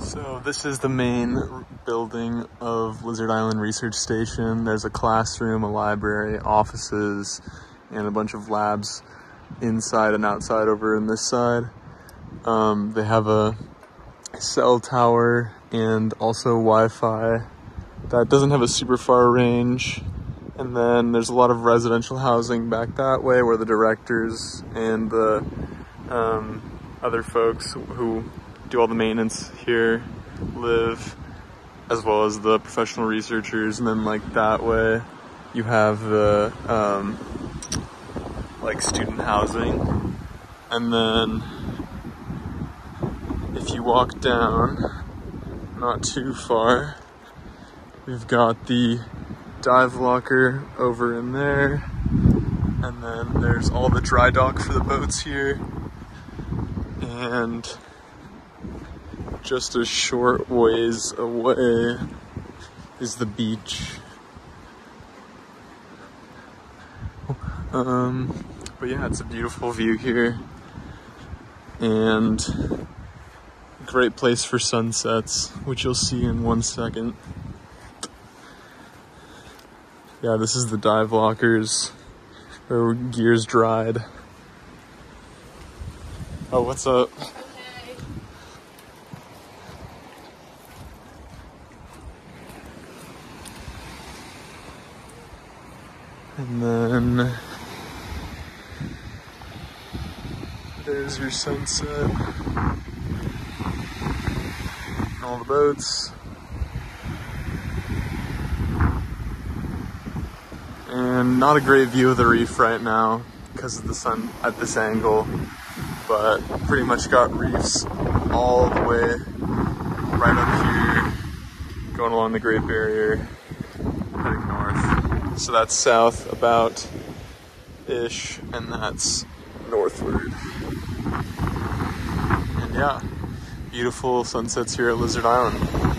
So this is the main building of Lizard Island Research Station. There's a classroom, a library, offices, and a bunch of labs inside and outside over in this side. Um, they have a cell tower and also Wi-Fi that doesn't have a super far range. And then there's a lot of residential housing back that way where the directors and the um, other folks who do all the maintenance here live, as well as the professional researchers. And then like that way you have the um, like student housing. And then if you walk down not too far, we've got the dive locker over in there. And then there's all the dry dock for the boats here. And just a short ways away is the beach. Um, but yeah, it's a beautiful view here. And great place for sunsets, which you'll see in one second. Yeah, this is the dive lockers where gear's dried. Oh, what's up? And then there's your sunset. All the boats. And not a great view of the reef right now because of the sun at this angle, but pretty much got reefs all the way right up here, going along the Great Barrier. So that's south about ish, and that's northward. And yeah, beautiful sunsets here at Lizard Island.